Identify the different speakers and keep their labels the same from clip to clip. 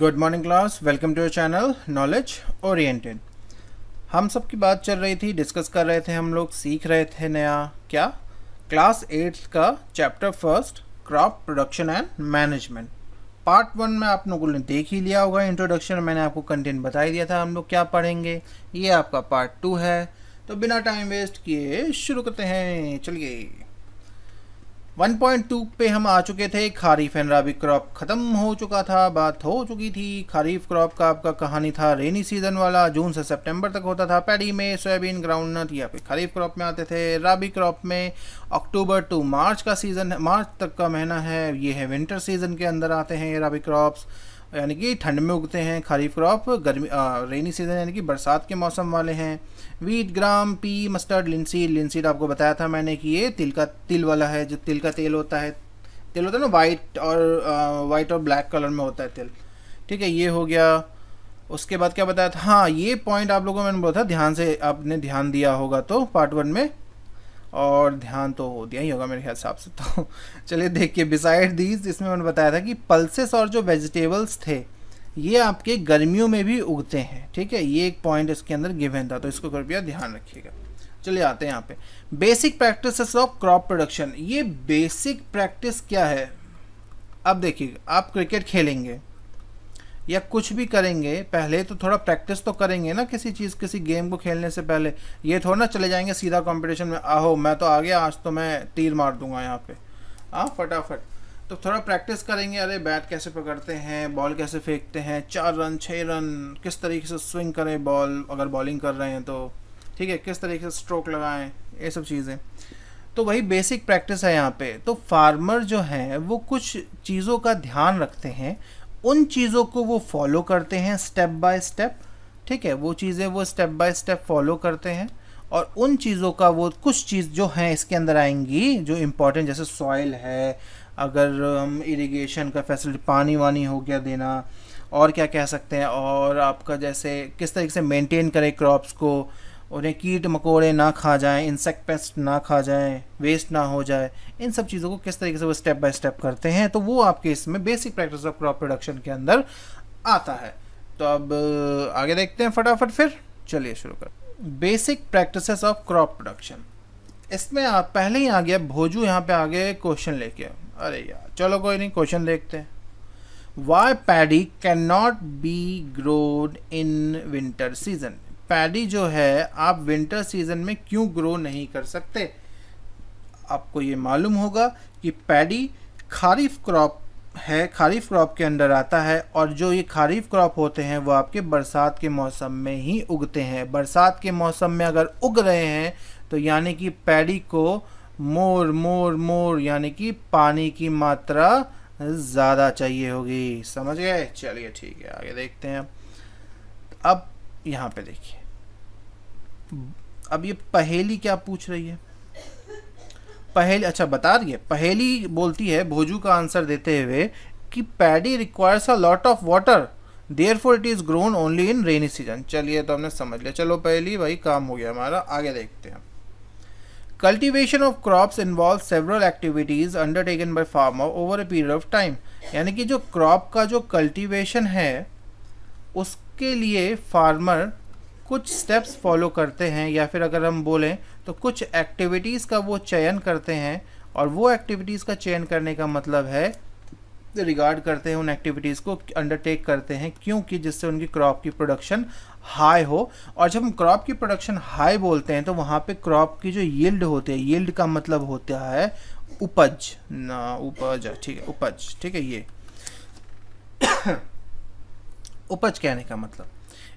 Speaker 1: Good morning class welcome to your channel knowledge oriented हम सब की बात चल रही थी डिस्कस कर रहे थे हम लोग, सीख रहे थे नया, क्या? क्लास एट्थ का chapter first crop production and management part one में आप लोगों ने देख ही लिया होगा इंट्रोडक्शन मैंने आपको कंटेंट बता ही दिया था हम लोग क्या पढ़ेंगे। ये आपका पार्ट टू है। तो बिना टाइम वेस्ट किए शुरू करते हैं। चलिए। 1.2 पे हम आ चुके थे। खारीफ एंड राबी क्रॉप ख़त्म हो चुका था। बात हो चुकी थी खारीफ क्रॉप का। आपका कहानी था रेनी सीज़न वाला। जून से सितंबर तक होता था पैडी में सोयाबीन ग्राउंड नट या फिर खरीफ क्रॉप में आते थे। राबी क्रॉप में अक्टूबर टू मार्च का सीज़न है। मार्च तक का महीना है। ये है विंटर सीज़न के अंदर आते हैं ये राबी क्रॉप्स। यानी कि ठंड में उगते हैं खरीफ क्रॉप, गर्मी रेनी सीज़न यानी कि बरसात के मौसम वाले हैं। Wheat gram pea mustard linseed linseed आपको बताया था मैंने कि ये तिल का, तिल वाला है, जो तिल का तेल होता है। तिल होता है ना वाइट और वाइट और ब्लैक कलर में होता है तिल। ठीक है, ये हो गया। उसके बाद क्या बताया था? हाँ ये पॉइंट आप लोगों को मैंने बोला था, ध्यान से आपने ध्यान दिया होगा तो पार्ट वन में। और ध्यान तो हो दिया ही होगा मेरे हिसाब से तो। चलिए देखिए बिसाइड दीज इसमें मैंने बताया था कि पल्सेस और जो वेजिटेबल्स थे, ये आपके गर्मियों में भी उगते हैं, ठीक है? ये एक पॉइंट इसके अंदर गिवन था तो इसको कृपया ध्यान रखिएगा। चलिए आते हैं यहाँ पे। Basic practice of crop production ये बेसिक प्रैक्टिस क्या है? अब देखिए, आप क्रिकेट खेलेंगे या कुछ भी करेंगे, पहले तो थोड़ा प्रैक्टिस तो करेंगे ना किसी चीज़, किसी गेम को खेलने से पहले। ये थोड़ा ना चले जाएँगे सीधा कंपटीशन में, आहो, मैं तो आ गया, आज तो मैं तीर मार दूँगा यहाँ पे। हाँ फटाफट। तो थोड़ा प्रैक्टिस करेंगे, अरे बैट कैसे पकड़ते हैं बॉल कैसे फेंकते हैं, चार रन छः रन, किस तरीके से स्विंग करें बॉल अगर बॉलिंग कर रहे हैं तो ठीक है, किस तरीके से स्ट्रोक लगाएँ, ये सब चीज़ें। तो वही बेसिक प्रैक्टिस है यहाँ पे। तो फार्मर जो हैं, वो कुछ चीज़ों का ध्यान रखते हैं उन चीज़ों को वो फॉलो करते हैं स्टेप बाय स्टेप ठीक है? वो चीज़ें वो स्टेप बाय स्टेप फॉलो करते हैं और उन चीज़ों का वो कुछ चीज़ जो हैं इसके अंदर आएँगी, जो इम्पोर्टेंट जैसे सॉइल है, अगर हम इरिगेशन का फैसिलिटी पानी वानी हो गया देना, और क्या कह सकते हैं? और आपका जैसे किस तरीके से मेंटेन करें क्रॉप्स को उन्हें कीट मकोड़े ना खा जाएँ इंसेक्ट पेस्ट ना खा जाएँ वेस्ट ना हो जाए, इन सब चीज़ों को किस तरीके से वो स्टेप बाय स्टेप करते हैं तो वो आपके इसमें basic practice of crop production के अंदर आता है। तो अब आगे देखते हैं फटाफट फिर, चलिए शुरू कर basic practice of crop production इसमें आप पहले ही आ गया भोजू यहाँ पे आगे क्वेश्चन लेके अरे यार, चलो कोई नहीं क्वेश्चन देखते हैं। Paddy can not be grown in winter season paddy जो है, आप विंटर सीज़न में क्यों ग्रो नहीं कर सकते? आपको ये मालूम होगा कि पैडी खारीफ क्रॉप है, खारीफ क्रॉप के अंदर आता है और जो ये खारीफ क्रॉप होते हैं, वो आपके बरसात के मौसम में ही उगते हैं। बरसात के मौसम में अगर उग रहे हैं तो यानी कि पैडी को मोर मोर मोर, यानी कि पानी की मात्रा ज़्यादा चाहिए होगी। समझ गए? चलिए ठीक है, आगे देखते हैं। अब यहाँ पे देखिए। अब ये पहेली क्या पूछ रही है? पहेली अच्छा बता रही है पहेली बोलती है, भोजू का आंसर देते हुए कि paddy requires a lot of water therefore it is grown only in rainy season चलिए तो हमने समझ लिया। चलो पहली, भाई काम हो गया हमारा। आगे देखते हैं। Cultivation of crops involve several activities undertaken by farmer over a period of time यानी कि जो क्रॉप का जो कल्टिवेशन है, उसके लिए फार्मर कुछ स्टेप्स फॉलो करते हैं या फिर अगर हम बोलें तो कुछ एक्टिविटीज़ का वो चयन करते हैं और वो एक्टिविटीज़ का चयन करने का मतलब है रिगार्ड करते हैं उन एक्टिविटीज़ को अंडरटेक करते हैं क्योंकि जिससे उनकी क्रॉप की प्रोडक्शन हाई हो। और जब हम क्रॉप की प्रोडक्शन हाई बोलते हैं तो वहाँ पे क्रॉप की जो यील्ड होती है यील्ड का मतलब होता है उपज। ना, उपज, ठीक है, उपज, ठीक है, ये। उपज कहने का मतलब।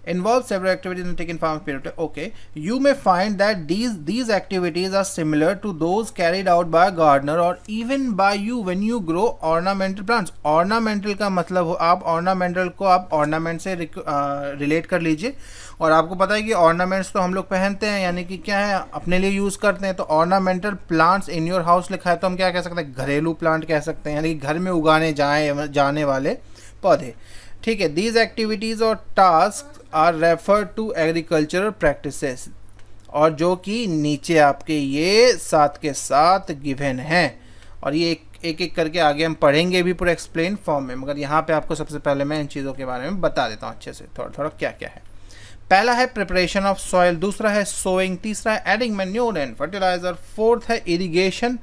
Speaker 1: Involve several activities and taken farm period okay you may find that these these activities are similar to those carried out by a gardener or even by you when you grow ornamental plants ornamental का मतलब हो आप ornamental को आप ornament से relate कर लीजिए और आपको पता है कि ऑर्नामेंट्स तो हम लोग पहनते हैं यानी कि क्या है अपने लिए यूज़ करते हैं तो ornamental plants in your house लिखा है तो हम क्या कह सकते हैं घरेलू प्लांट कह सकते हैं यानी कि घर में उगाने जाए जाने वाले पौधे ठीक है दीज एक्टिविटीज़ और task are refer to agricultural practices और जो कि नीचे आपके ये साथ के साथ गिवन हैं। और ये एक एक एक करके आगे हम पढ़ेंगे भी पूरा एक्सप्लेन फॉर्म में, मगर यहाँ पे आपको सबसे पहले मैं इन चीज़ों के बारे में बता देता हूँ अच्छे से, थोड़ा थोड़ा क्या क्या है। पहला है प्रिपरेशन ऑफ़ सॉइल दूसरा है सोइंग तीसरा है adding manure and fertiliser fourth है इरिगेशन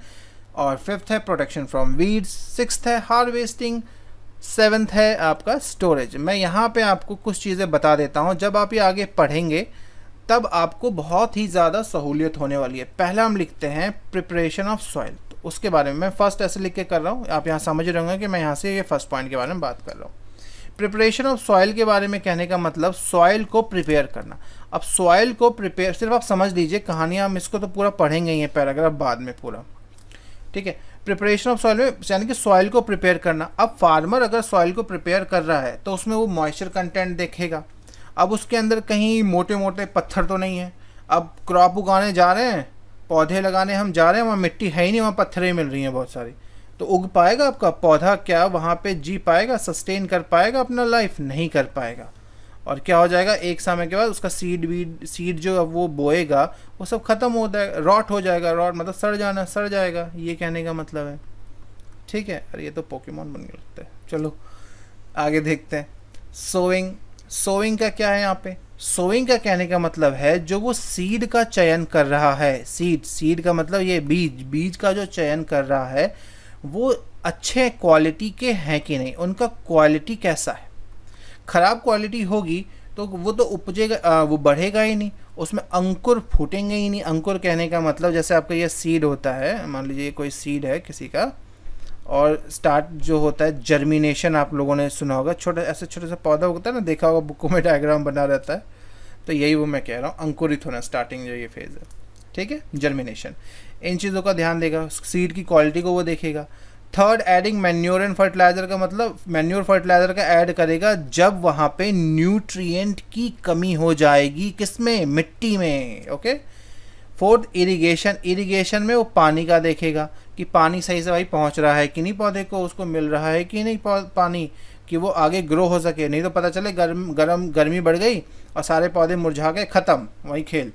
Speaker 1: और फिफ्थ है प्रोटेक्शन फ्रॉम वीड्स सिक्स है हार्वेस्टिंग सेवन्थ है आपका स्टोरेज मैं यहाँ पे आपको कुछ चीज़ें बता देता हूँ। जब आप ये आगे पढ़ेंगे, तब आपको बहुत ही ज़्यादा सहूलियत होने वाली है। पहला हम लिखते हैं प्रिपरेशन ऑफ़ सॉइल तो उसके बारे में मैं फ़र्स्ट ऐसे लिख के कर रहा हूँ। आप यहाँ समझ रहे होंगे कि मैं यहाँ से ये फ़र्स्ट पॉइंट के बारे में बात कर रहा हूँ। प्रिपरेशन ऑफ़ सॉइल के बारे में कहने का मतलब सॉइल को प्रिपेयर करना। अब सॉइल को प्रिपेयर सिर्फ़ आप समझ लीजिए, कहानियाँ हम इसको तो पूरा पढ़ेंगे ही पैराग्राफ बाद में पूरा। ठीक है? प्रिपरेशन ऑफ़ सॉइल में, यानी कि सॉइल को प्रिपेयर करना। अब फार्मर अगर सॉइल को प्रिपेयर कर रहा है तो उसमें वो मॉइस्चर कंटेंट देखेगा। अब उसके अंदर कहीं मोटे मोटे पत्थर तो नहीं है। अब क्रॉप उगाने जा रहे हैं, पौधे लगाने हम जा रहे हैं, वहाँ मिट्टी है ही नहीं, वहाँ पत्थर ही मिल रही हैं बहुत सारी। तो उग पाएगा आपका पौधा क्या वहाँ पे जी पाएगा सस्टेन कर पाएगा अपना लाइफ नहीं कर पाएगा। और क्या हो जाएगा, एक समय के बाद उसका सीड वीड सीड जो अब वो बोएगा, वो सब ख़त्म हो जाएगा रॉट हो जाएगा रॉट मतलब सड़ जाना, सड़ जाएगा, ये कहने का मतलब है। ठीक है? अरे ये तो पोकेमोन बन गया लगता है। चलो, आगे देखते हैं। सोइंग सोइंग का क्या है यहाँ पे? सोइंग का कहने का मतलब है, जो वो सीड का चयन कर रहा है सीड सीड का मतलब ये बीज बीज का जो चयन कर रहा है, वो अच्छे क्वालिटी के हैं कि नहीं? उनका क्वालिटी कैसा है? ख़राब क्वालिटी होगी तो वो तो उपजेगा वो बढ़ेगा ही नहीं, उसमें अंकुर फूटेंगे ही नहीं। अंकुर कहने का मतलब जैसे आपका ये सीड होता है, मान लीजिए कोई सीड है किसी का, और स्टार्ट जो होता है जर्मिनेशन आप लोगों ने सुना होगा, छोटा, ऐसे छोटे सा पौधा होता है ना, देखा होगा, बुकों में डायग्राम बना रहता है तो यही वो मैं कह रहा हूँ, अंकुरित होना स्टार्टिंग जो ये फ़ेज़ है, ठीक है जर्मिनेशन इन चीज़ों का ध्यान देगा सीड की क्वालिटी को वो देखेगा third adding manure and fertiliser का मतलब मैन्योर फर्टिलाइज़र का ऐड करेगा जब वहाँ पे न्यूट्रिएंट की कमी हो जाएगी किसमें मिट्टी में ओके फोर्थ इरिगेशन इरिगेशन में वो पानी का देखेगा कि पानी सही से भाई पहुँच रहा है कि नहीं पौधे को, उसको मिल रहा है कि नहीं पानी, कि वो आगे ग्रो हो सके। नहीं तो पता चले गर्म गर्म, गर्मी बढ़ गई और सारे पौधे मुरझा गए, ख़त्म, वही खेल।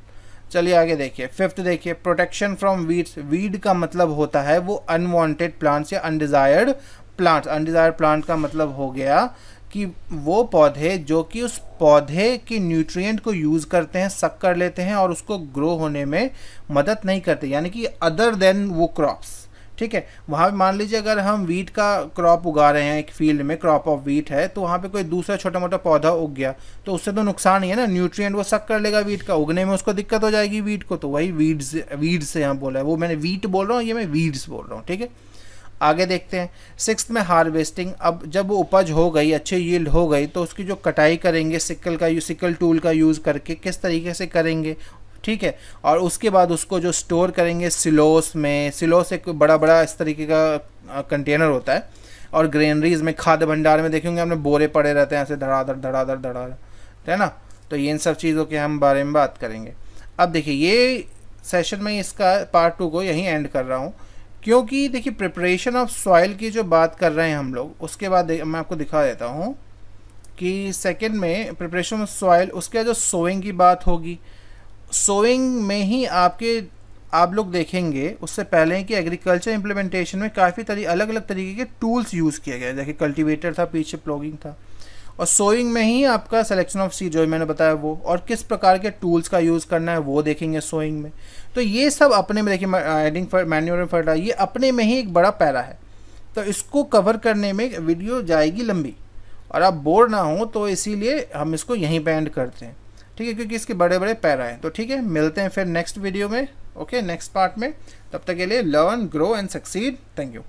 Speaker 1: चलिए आगे देखिए। फिफ्थ देखिए प्रोटेक्शन फ्रॉम वीड्स वीड का मतलब होता है वो अनवांटेड प्लांट्स या अनडिजायर्ड प्लांट्स अनडिजायर्ड प्लांट का मतलब हो गया कि वो पौधे जो कि उस पौधे के न्यूट्रिएंट को यूज़ करते हैं सक कर लेते हैं और उसको ग्रो होने में मदद नहीं करते। यानी कि अदर देन वो क्रॉप्स ठीक है? वहाँ पे मान लीजिए अगर हम वीट का क्रॉप उगा रहे हैं, एक फ़ील्ड में क्रॉप ऑफ़ वीट है तो वहाँ पे कोई दूसरा छोटा मोटा पौधा उग गया तो उससे तो नुकसान ही है ना? न्यूट्रिएंट वो सक कर लेगा वीट का। उगने में उसको दिक्कत हो जाएगी वीट को तो वही वीड्स वीड्स से यहाँ बोला है। वो मैंने वीट बोल रहा हूँ, ये मैं वीड्स बोल रहा हूँ, ठीक है? आगे देखते हैं। सिक्स में हार्वेस्टिंग अब जब उपज हो गई, अच्छी यील्ड हो गई तो उसकी जो कटाई करेंगे सिकल का सिकल टूल का यूज़ करके, किस तरीके से करेंगे? ठीक है? और उसके बाद उसको जो स्टोर करेंगे सिलोस में, सिलोस एक बड़ा बड़ा इस तरीके का कंटेनर होता है। और ग्रेनरीज में, खाद्य भंडार में देखेंगे हमने बोरे पड़े रहते हैं, ऐसे धड़ाधड़ धड़ाधड़ धड़ाधड़ है ना? तो ये इन सब चीज़ों के हम बारे में बात करेंगे। अब देखिए, ये सेशन में इसका पार्ट टू को यहीं एंड कर रहा हूँ। क्योंकि देखिए प्रिपरेशन ऑफ़ सॉइल की जो बात कर रहे हैं हम लोग, उसके बाद मैं आपको दिखा देता हूँ कि सेकंड में प्रिपरेशन ऑफ़ सॉइल उसके जो सोइंग की बात होगी सोइंग में ही आपके, आप लोग देखेंगे, उससे पहले कि एग्रीकल्चर इम्प्लीमेंटेशन में काफ़ी तरी अलग अलग तरीके के टूल्स यूज़ किए गए जैसे कल्टीवेटर था, पीछे प्लॉगिंग था। और सोइंग में ही आपका सिलेक्शन ऑफ़ सीड जो मैंने बताया वो, और किस प्रकार के टूल्स का यूज़ करना है, वो देखेंगे सोइंग में। तो ये सब अपने में देखिए एडिंग मैन्योर फर्टा ये अपने में ही एक बड़ा पैरा है। तो इसको कवर करने में वीडियो जाएगी लंबी। और आप बोर ना हो तो इसीलिए हम इसको यहीं पे एंड करते हैं। ठीक है, क्योंकि इसके बड़े बड़े पैरा हैं। तो ठीक है, मिलते हैं फिर नेक्स्ट वीडियो में ओके नेक्स्ट पार्ट में। तब तक के लिए learn grow and succeed thank you